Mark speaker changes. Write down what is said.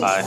Speaker 1: Bye.